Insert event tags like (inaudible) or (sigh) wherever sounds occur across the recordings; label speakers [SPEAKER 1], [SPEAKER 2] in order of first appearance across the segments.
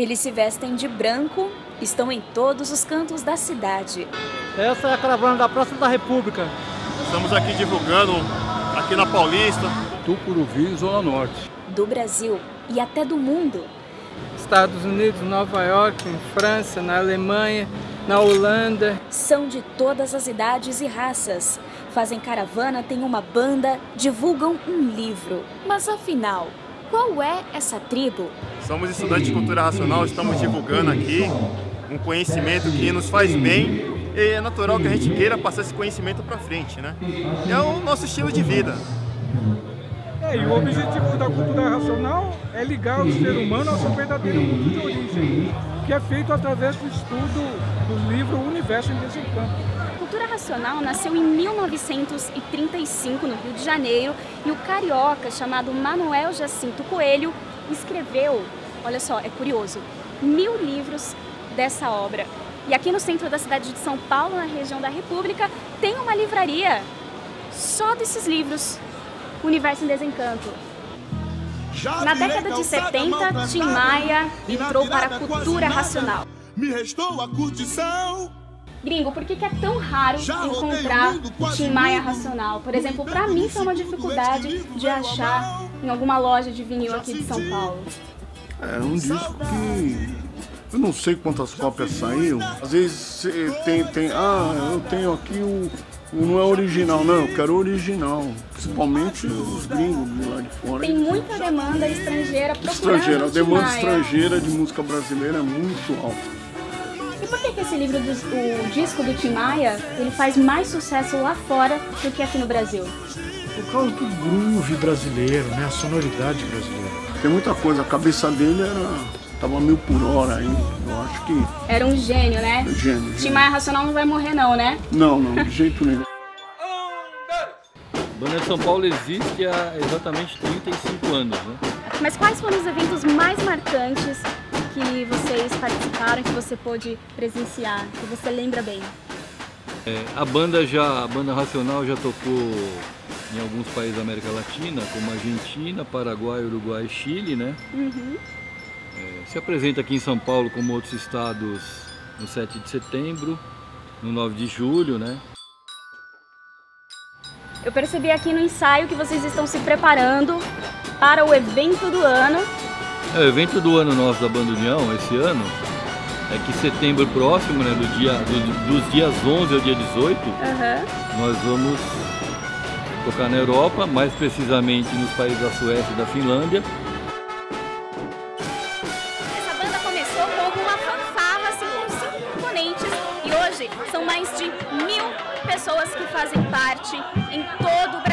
[SPEAKER 1] Eles se vestem de branco, estão em todos os cantos da cidade.
[SPEAKER 2] Essa é a caravana da Praça da República.
[SPEAKER 3] Estamos aqui divulgando, aqui na Paulista.
[SPEAKER 4] Tucuruvi, Zona Norte.
[SPEAKER 1] Do Brasil e até do mundo.
[SPEAKER 5] Estados Unidos, Nova York, França, na Alemanha, na Holanda.
[SPEAKER 1] São de todas as idades e raças. Fazem caravana, têm uma banda, divulgam um livro. Mas afinal, qual é essa tribo?
[SPEAKER 3] Somos estudantes de cultura racional, estamos divulgando aqui um conhecimento que nos faz bem e é natural que a gente queira passar esse conhecimento para frente, né? É o nosso estilo de vida.
[SPEAKER 6] É, e o objetivo da cultura racional é ligar o ser humano ao seu verdadeiro mundo de origem, que é feito através do estudo do livro Universo em Desencanto.
[SPEAKER 1] Cultura Racional nasceu em 1935 no Rio de Janeiro e o carioca chamado Manuel Jacinto Coelho escreveu, olha só, é curioso, mil livros dessa obra. E aqui no centro da cidade de São Paulo, na região da República, tem uma livraria só desses livros, Universo em Desencanto. Na década de 70, Tim Maia entrou para a cultura racional.
[SPEAKER 7] Me restou a curtição
[SPEAKER 1] Gringo, por que, que é tão raro encontrar Tim Maia racional? Por exemplo, para mim foi uma dificuldade de achar em alguma loja de vinil aqui de São Paulo.
[SPEAKER 4] É um disco que eu não sei quantas cópias saíram. Às vezes tem, tem ah, eu tenho aqui o, o não é original, não, eu quero original. Principalmente os gringos de lá de fora.
[SPEAKER 1] Tem muita demanda estrangeira procurando
[SPEAKER 4] Estrangeira, a demanda estrangeira de música brasileira é muito alta.
[SPEAKER 1] Por que, que esse livro, do, o disco do Tim Maia, ele faz mais sucesso lá fora do que aqui no Brasil?
[SPEAKER 2] Por causa do groove brasileiro, né? A sonoridade brasileira.
[SPEAKER 4] Tem muita coisa, a cabeça dele era. tava mil por hora aí. Eu acho que.
[SPEAKER 1] Era um gênio, né?
[SPEAKER 4] Gênio.
[SPEAKER 1] Tim
[SPEAKER 4] gênio.
[SPEAKER 1] Maia racional não vai morrer não, né?
[SPEAKER 4] Não, não, de jeito nenhum. (laughs)
[SPEAKER 8] Banda de São Paulo existe há exatamente 35 anos, né?
[SPEAKER 1] Mas quais foram os eventos mais marcantes que vocês participaram, que você pôde presenciar, que você lembra bem?
[SPEAKER 8] É, a banda já, a banda Racional já tocou em alguns países da América Latina, como Argentina, Paraguai, Uruguai e Chile, né?
[SPEAKER 1] Uhum.
[SPEAKER 8] É, se apresenta aqui em São Paulo, como outros estados, no 7 de setembro, no 9 de julho, né?
[SPEAKER 1] Eu percebi aqui no ensaio que vocês estão se preparando para o evento do ano.
[SPEAKER 8] É, o evento do ano nosso da Banda União, esse ano, é que setembro próximo, né, do dia, do- dos dias 11 ao dia 18,
[SPEAKER 1] Uhum.
[SPEAKER 8] nós vamos tocar na Europa, mais precisamente nos países da Suécia e da Finlândia.
[SPEAKER 1] Essa banda começou como uma fanfarra, assim, com cinco componentes. E hoje são mais de mil pessoas que fazem parte em todo o Brasil.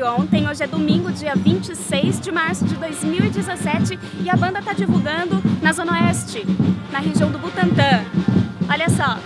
[SPEAKER 1] De ontem. Hoje é domingo, dia 26 de março de 2017 e a banda está divulgando na Zona Oeste, na região do Butantã. Olha só,